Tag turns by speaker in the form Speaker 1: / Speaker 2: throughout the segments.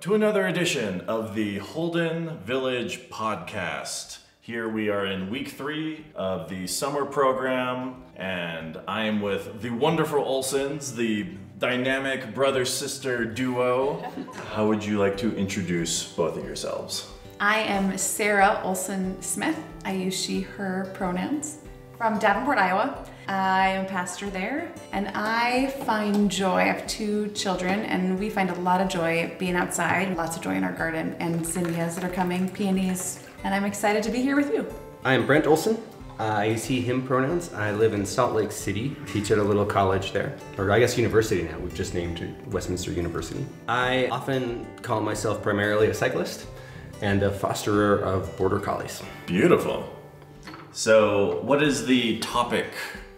Speaker 1: to another edition of the Holden Village Podcast. Here we are in week three of the summer program, and I am with the wonderful Olsons, the dynamic brother sister duo. How would you like to introduce both of yourselves?
Speaker 2: I am Sara Olson Smith. I use she, her pronouns. From Davenport, Iowa. I am a pastor there, and I find joy. I have two children, and we find a lot of joy being outside, lots of joy in our garden, and zinnias that are coming, peonies, and I'm excited to be here with you.
Speaker 3: I am Brent Olson. Uh, I use he, him pronouns. I live in Salt Lake City, teach at a little college there, or I guess university now. We've just named it Westminster University. I often call myself primarily a cyclist and a fosterer of border collies.
Speaker 1: Beautiful. So, what is the topic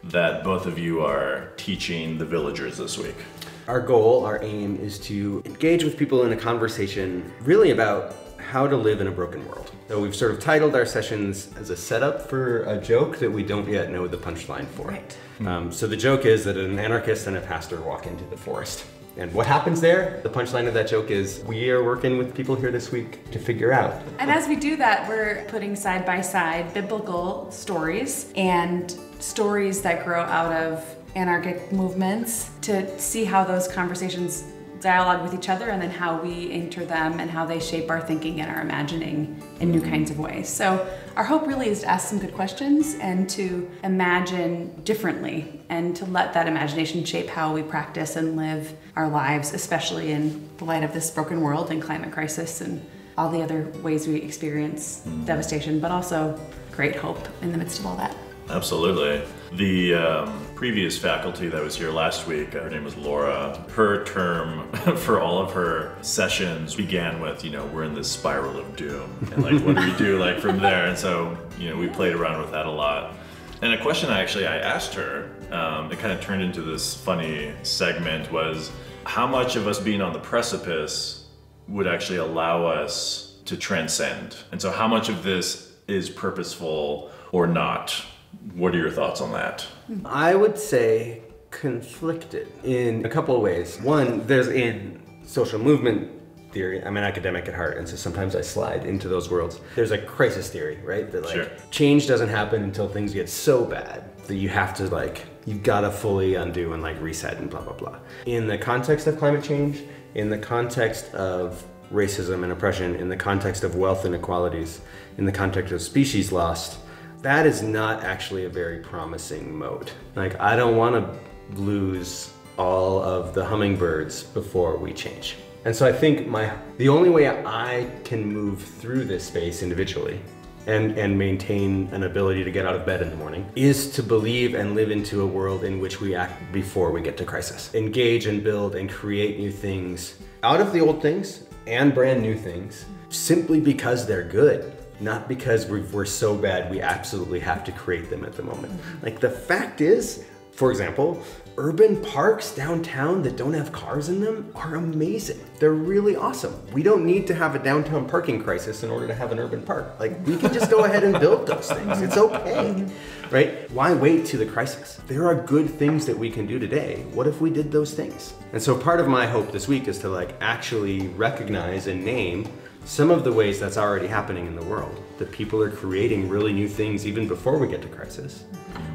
Speaker 1: that both of you are teaching the villagers this week?
Speaker 3: Our goal, our aim is to engage with people in a conversation really about how to live in a broken world. So we've sort of titled our sessions as a setup for a joke that we don't yet know the punchline for.
Speaker 2: Right.
Speaker 3: Um, so the joke is that an anarchist and a pastor walk into the forest. And what happens there? The punchline of that joke is we are working with people here this week to figure out.
Speaker 2: And as we do that, we're putting side by side biblical stories and stories that grow out of anarchic movements to see how those conversations dialogue with each other and then how we enter them and how they shape our thinking and our imagining in new kinds of ways. So our hope really is to ask some good questions and to imagine differently and to let that imagination shape how we practice and live our lives, especially in the light of this broken world and climate crisis and all the other ways we experience devastation, but also great hope in the midst of all that.
Speaker 1: Absolutely. The um, previous faculty that was here last week, her name was Laura. Her term for all of her sessions began with, you know, we're in this spiral of doom. And like, what do we do like from there? And so, you know, we played around with that a lot. And a question I actually I asked her, um, it kind of turned into this funny segment was how much of us being on the precipice would actually allow us to transcend? And so how much of this is purposeful or not? What are your thoughts on that?
Speaker 3: I would say conflicted in a couple of ways. One, there's in social movement theory. I'm an academic at heart, and so sometimes I slide into those worlds. There's a crisis theory, right? That like
Speaker 1: Sure.
Speaker 3: change doesn't happen until things get so bad that you have to like you've got to fully undo and like reset and blah blah blah. In the context of climate change, in the context of racism and oppression, in the context of wealth inequalities, in the context of species lost, that is not actually a very promising mode. Like, I don't want to lose all of the hummingbirds before we change. And so I think my the only way I can move through this space individually and, and maintain an ability to get out of bed in the morning is to believe and live into a world in which we act before we get to crisis. Engage and build and create new things out of the old things and brand new things simply because they're good not because we're, we're so bad we absolutely have to create them at the moment. Mm-hmm. Like the fact is, for example, urban parks downtown that don't have cars in them are amazing. They're really awesome. We don't need to have a downtown parking crisis in order to have an urban park. Like we can just go ahead and build those things. It's okay. Mm-hmm. Right? Why wait to the crisis? There are good things that we can do today. What if we did those things? And so part of my hope this week is to like actually recognize and name some of the ways that's already happening in the world. That people are creating really new things even before we get to crisis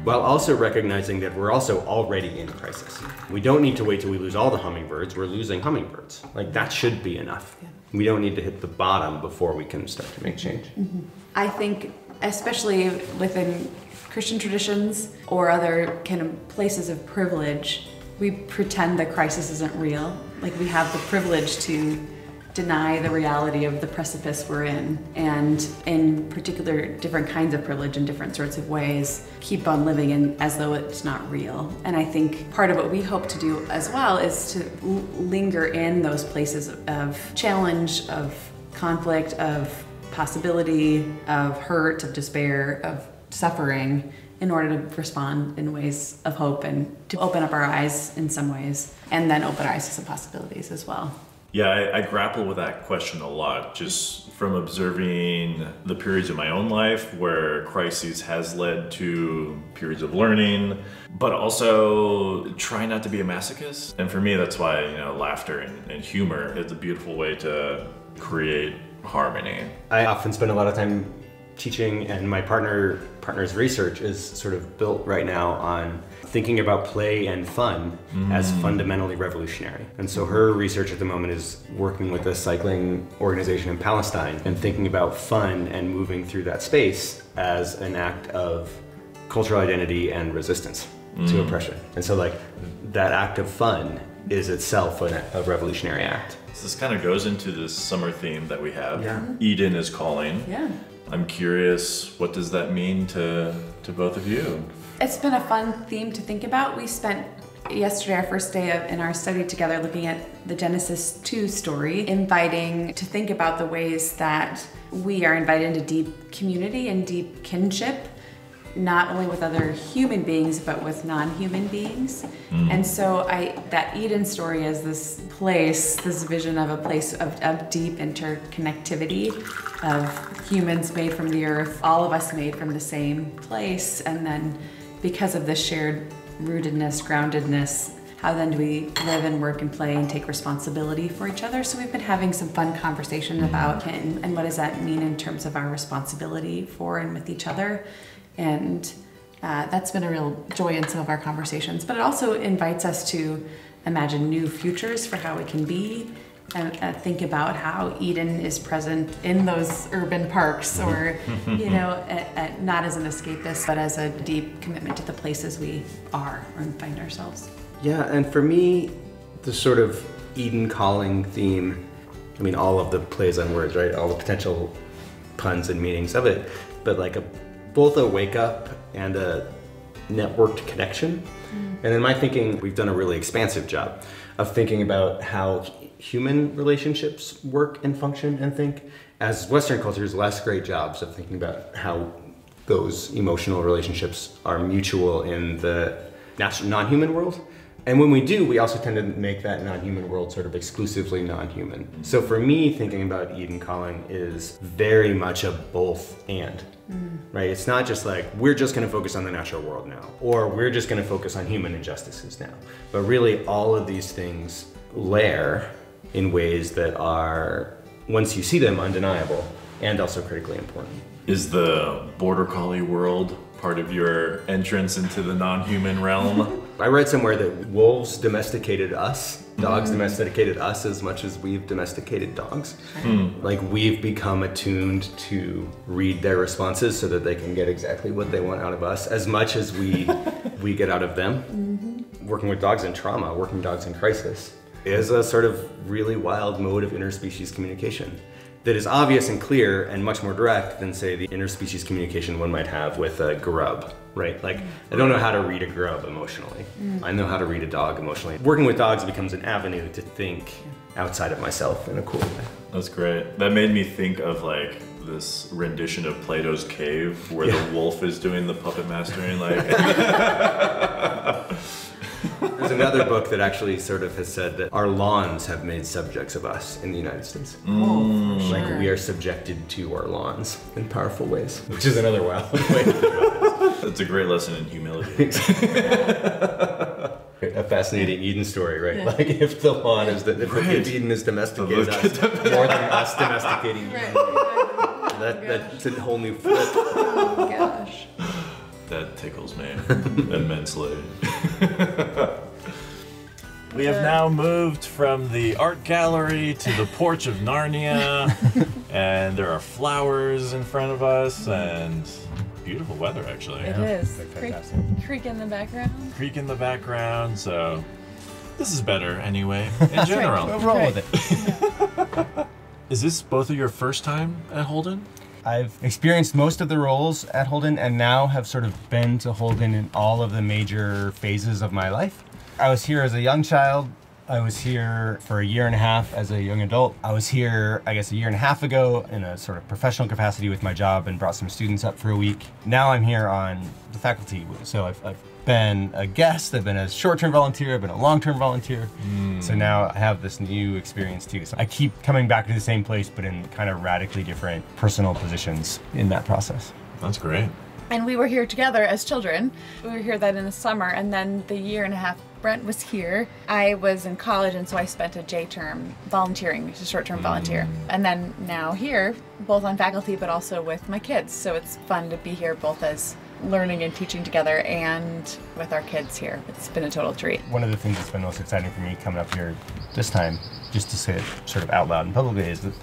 Speaker 3: while also recognizing that we're also already in crisis. We don't need to wait till we lose all the hummingbirds. We're losing hummingbirds. Like that should be enough. We don't need to hit the bottom before we can start to make change. Mm-hmm.
Speaker 2: I think, especially within Christian traditions or other kind of places of privilege, we pretend that crisis isn't real. Like we have the privilege to deny the reality of the precipice we're in, and in particular, different kinds of privilege in different sorts of ways, keep on living in as though it's not real. And I think part of what we hope to do as well is to linger in those places of challenge, of conflict, of possibility, of hurt, of despair, of suffering in order to respond in ways of hope and to open up our eyes in some ways and then open our eyes to some possibilities as well.
Speaker 1: Yeah, I, I grapple with that question a lot, just from observing the periods of my own life where crises has led to periods of learning, but also try not to be a masochist. And for me, that's why you know laughter and, and humor is a beautiful way to create harmony.
Speaker 3: I often spend a lot of time teaching, and my partner partner's research is sort of built right now on thinking about play and fun as mm. fundamentally revolutionary. And so her research at the moment is working with a cycling organization in Palestine and thinking about fun and moving through that space as an act of cultural identity and resistance to mm. oppression. And so like that act of fun is itself an, a revolutionary act.
Speaker 1: So this kind of goes into this summer theme that we have.
Speaker 3: Yeah.
Speaker 1: Eden is calling.
Speaker 2: Yeah.
Speaker 1: I'm curious, what does that mean to to both of you?
Speaker 2: It's been a fun theme to think about. We spent yesterday, our first day of in our study together, looking at the Genesis 2 story, inviting to think about the ways that we are invited into deep community and deep kinship, not only with other human beings, but with non-human beings. Mm. And so I that Eden story is this place, this vision of a place of, of deep interconnectivity of humans made from the earth, all of us made from the same place, and then because of this shared rootedness, groundedness, how then do we live and work and play and take responsibility for each other? So we've been having some fun conversation about and, and what does that mean in terms of our responsibility for and with each other, and uh, that's been a real joy in some of our conversations. But it also invites us to imagine new futures for how we can be and uh, think about how Eden is present in those urban parks, or you know, a, a, not as an escapist, but as a deep commitment to the places we are or find ourselves.
Speaker 3: Yeah, and for me, the sort of Eden calling theme, I mean, all of the plays on words, right? All the potential puns and meanings of it, but like a both a wake up and a networked connection. Mm. And in my thinking, we've done a really expansive job of thinking about how human relationships work and function and think, as Western cultures less great jobs of thinking about how those emotional relationships are mutual in the nat- non-human world. And when we do, we also tend to make that non-human world sort of exclusively non-human. So for me, thinking about Eden calling is very much a both and. Mm. Right? It's not just like we're just going to focus on the natural world now, or we're just going to focus on human injustices now. But really, all of these things layer in ways that are, once you see them, undeniable and also critically important.
Speaker 1: Is the border collie world part of your entrance into the non-human realm?
Speaker 3: I read somewhere that wolves domesticated us, dogs mm. domesticated us as much as we've domesticated dogs. Hmm. Like we've become attuned to read their responses so that they can get exactly what they want out of us as much as we we get out of them. Mm-hmm. Working with dogs in trauma, working dogs in crisis is a sort of really wild mode of interspecies communication that is obvious and clear and much more direct than say the interspecies communication one might have with a grub right? Like i don't know how to read a grub emotionally. I know how to read a dog emotionally. Working with dogs becomes an avenue to think outside of myself in a cool way.
Speaker 1: That's great. That made me think of like this rendition of Plato's Cave where
Speaker 3: Yeah.
Speaker 1: the wolf is doing the puppet mastering. Like,
Speaker 3: there's another book that actually sort of has said that our lawns have made subjects of us in the united states. Mm.
Speaker 2: Oh, for
Speaker 3: like we are subjected to our lawns in powerful ways. Which is another wild way to think about
Speaker 1: it's a great lesson in humility.
Speaker 3: a fascinating Eden story, right? Like if the lawn is the if,
Speaker 1: Right.
Speaker 3: if Eden is domesticated us more than us domesticating Eden, that, that's a whole new flip.
Speaker 2: Oh gosh.
Speaker 1: That tickles me immensely. We have now moved from the art gallery to the porch of Narnia, and there are flowers in front of us, and beautiful weather actually.
Speaker 4: It is. Creek, creek in the background.
Speaker 1: Creek in the background, so this is better anyway. In general,
Speaker 4: We'll roll with
Speaker 5: it.
Speaker 1: is this both of your first time at Holden?
Speaker 5: I've experienced most of the roles at Holden and now have sort of been to Holden in all of the major phases of my life. I was here as a young child
Speaker 3: I was here for a year and a half as a young adult. I was here, I guess, a year and a half ago in a sort of professional capacity with my job and brought some students up for a week. Now I'm here on the faculty, so I've, I've been a guest, I've been a short-term volunteer, I've been a long-term volunteer. Hmm. So now I have this new experience too. So I keep coming back to the same place, but in kind of radically different personal positions in that process.
Speaker 1: That's great.
Speaker 2: And we were here together as children. We were here then in the summer, and then the year and a half Brent was here. I was in college, and so I spent a J term volunteering, a short term volunteer. Mm. And then now here, both on faculty, but also with my kids. So it's fun to be here both as learning and teaching together and with our kids here. It's been a total treat.
Speaker 3: One of the things that's been most exciting for me coming up here this time, just to say it sort of out loud and publicly, is that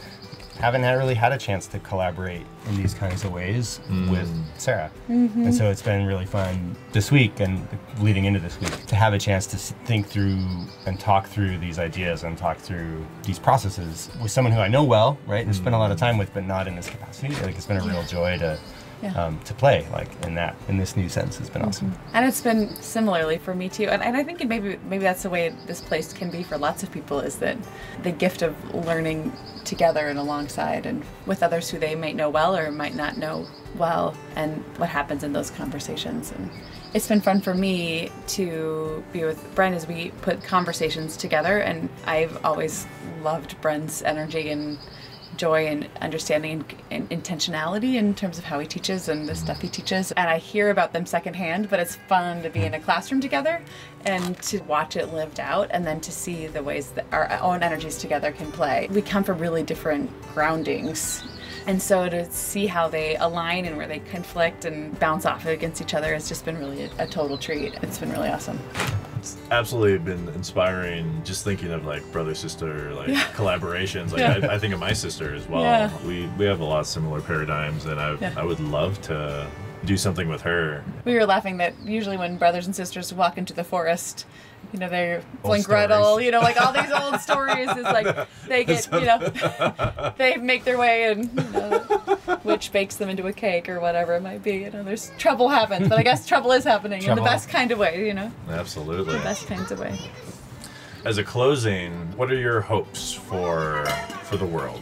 Speaker 3: haven't had- really had a chance to collaborate in these kinds of ways mm. with Sara. Mm-hmm. And so it's been really fun this week and leading into this week to have a chance to think through and talk through these ideas and talk through these processes with someone who I know well, right? And spent a lot of mm. time with, but not in this capacity. Like it's been a real joy to.
Speaker 2: Yeah.
Speaker 3: Um, to play like in that in this new sense has been awesome.
Speaker 2: And it's been similarly for me too. And, and I think it maybe maybe that's the way this place can be for lots of people is that the gift of learning together and alongside and with others who they might know well or might not know well and what happens in those conversations. And it's been fun for me to be with Brent as we put conversations together and I've always loved Brent's energy and joy and understanding and, and intentionality in terms of how he teaches and the stuff he teaches. And I hear about them secondhand, but it's fun to be in a classroom together and to watch it lived out and then to see the ways that our own energies together can play. We come from really different groundings. And so to see how they align and where they conflict and bounce off against each other has just been really a, a total treat. It's been really awesome.
Speaker 1: It's absolutely been inspiring just thinking of like brother sister like collaborations. Like
Speaker 2: Yeah.
Speaker 1: I, I think of my sister as well.
Speaker 2: Yeah.
Speaker 1: We we have a lot of similar paradigms, and I
Speaker 2: Yeah.
Speaker 1: I would love to do something with her.
Speaker 2: We were laughing that usually when brothers and sisters walk into the forest, you know, they're
Speaker 1: stories.
Speaker 2: Gretel, you know, like all these old stories is like they get, you know, they make their way and you know, witch bakes them into a cake or whatever it might be. You know, there's trouble happens, but I guess trouble is happening in the best kind of way, you know,
Speaker 1: Absolutely.
Speaker 2: the best kinds of way.
Speaker 1: As a closing, what are your hopes for for the world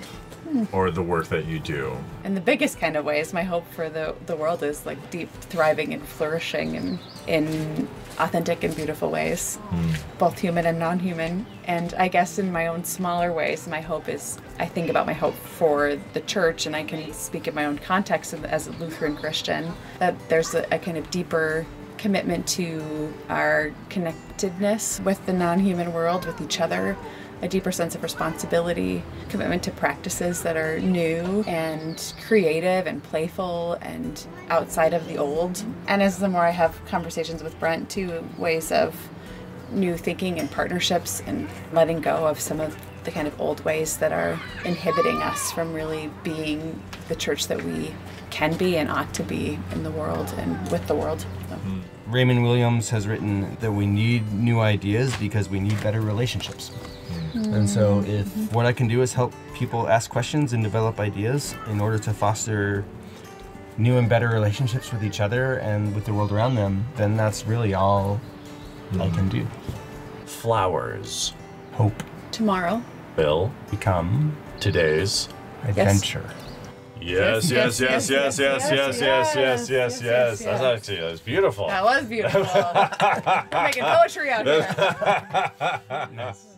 Speaker 1: or the work that you do?
Speaker 2: In the biggest kind of ways, my hope for the, the world is like deep thriving and flourishing and in authentic and beautiful ways, hmm. both human and non human. And I guess in my own smaller ways, my hope is I think about my hope for the church, and I can speak in my own context as a Lutheran Christian, that there's a, a kind of deeper commitment to our connectedness with the non human world, with each other, a deeper sense of responsibility, commitment to practices that are new and creative and playful and outside of the old. And as the more I have conversations with Brent, too, ways of new thinking and partnerships and letting go of some of the kind of old ways that are inhibiting us from really being the church that we can be and ought to be in the world and with the world. So. Hmm.
Speaker 3: Raymond Williams has written that we need new ideas because we need better relationships. And so, if what I can do is help people ask questions and develop ideas in order to foster new and better relationships with each other and with the world around them, then that's really all I can do.
Speaker 1: Flowers.
Speaker 3: Hope,
Speaker 2: Tomorrow.
Speaker 1: Bill.
Speaker 3: become,
Speaker 1: Today's.
Speaker 3: adventure.
Speaker 1: Yes, yes, yes, yes, yes, yes, yes, yes, yes, yes. That's
Speaker 2: yes.
Speaker 1: actually that's beautiful.
Speaker 2: That was beautiful. We're making poetry out here.
Speaker 3: Nice.